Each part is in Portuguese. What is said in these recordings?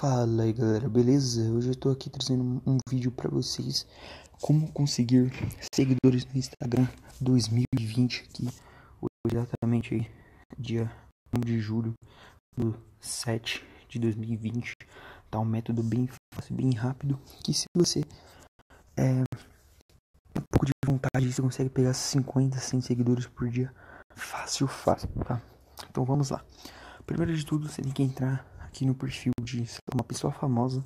Fala aí galera, beleza? Hoje eu tô aqui trazendo um vídeo pra vocês Como conseguir seguidores no Instagram 2020 aqui exatamente aí, dia 1 de julho do 7 de 2020 Tá um método bem fácil, bem rápido Que se você é, um pouco de vontade você consegue pegar 50, 100 seguidores por dia Fácil, fácil, tá? Então vamos lá Primeiro de tudo você tem que entrar aqui no perfil de uma pessoa famosa.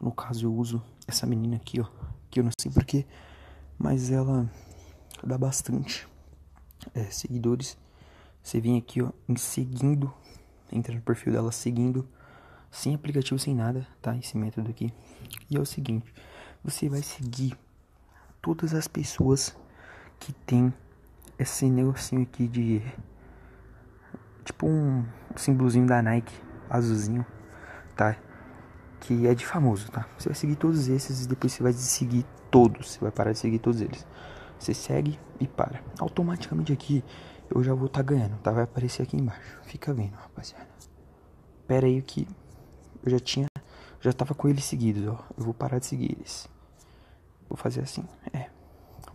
No caso, eu uso essa menina aqui, ó. Que eu não sei porquê, mas ela dá bastante é, seguidores. Você vem aqui, ó, em seguindo. Entra no perfil dela seguindo. Sem aplicativo, sem nada, tá? Esse método aqui. E é o seguinte: você vai seguir todas as pessoas que tem esse negocinho aqui de. Tipo um símbolozinho da Nike azulzinho, tá? Que é de famoso, tá? Você vai seguir todos esses e depois você vai seguir todos. Você vai parar de seguir todos eles. Você segue e para. Automaticamente aqui eu já vou estar tá ganhando, tá? Vai aparecer aqui embaixo. Fica vendo, rapaziada. Pera aí que eu já tinha, já tava com eles seguidos, ó. Eu vou parar de seguir eles. Vou fazer assim, é.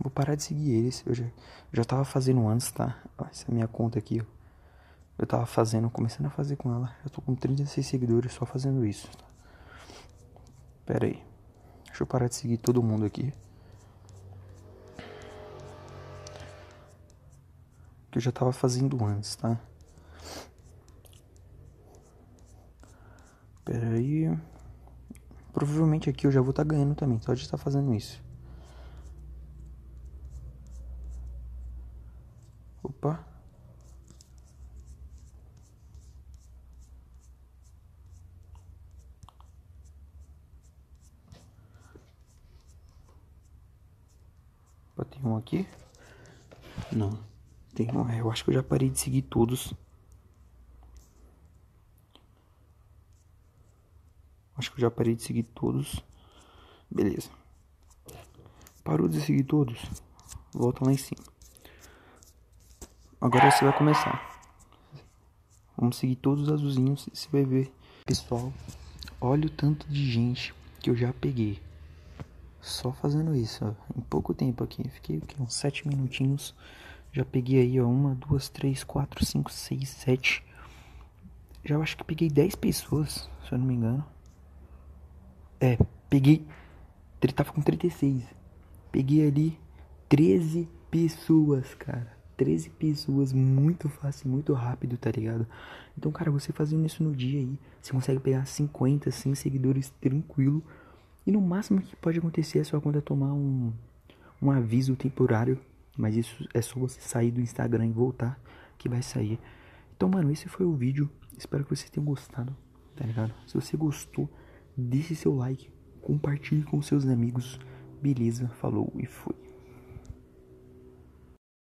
Vou parar de seguir eles. Eu já, já tava fazendo antes, tá? Essa é minha conta aqui, ó. Eu tava fazendo, começando a fazer com ela. Eu tô com 36 seguidores só fazendo isso. Pera aí. Deixa eu parar de seguir todo mundo aqui. Que eu já tava fazendo antes, tá? Pera aí. Provavelmente aqui eu já vou estar tá ganhando também, só de estar tá fazendo isso. Opa. Tem um aqui? Não. Tem um. É, eu acho que eu já parei de seguir todos. Acho que eu já parei de seguir todos. Beleza. Parou de seguir todos? Volta lá em cima. Agora você vai começar. Vamos seguir todos os azulzinhos e você vai ver. Pessoal, olha o tanto de gente que eu já peguei. Só fazendo isso, ó. Em pouco tempo aqui. Fiquei aqui, uns 7 minutinhos. Já peguei aí, ó. Uma, duas, três, quatro, cinco, seis, sete. Já acho que peguei 10 pessoas, se eu não me engano. É, peguei. Ele tava com 36. Peguei ali 13 pessoas, cara. 13 pessoas, muito fácil, muito rápido, tá ligado? Então, cara, você fazendo isso no dia aí, você consegue pegar 50, 100 seguidores tranquilo e no máximo que pode acontecer é sua conta tomar um, um aviso temporário. Mas isso é só você sair do Instagram e voltar que vai sair. Então, mano, esse foi o vídeo. Espero que vocês tenham gostado, tá ligado? Se você gostou, deixe seu like, compartilhe com seus amigos. Beleza, falou e fui.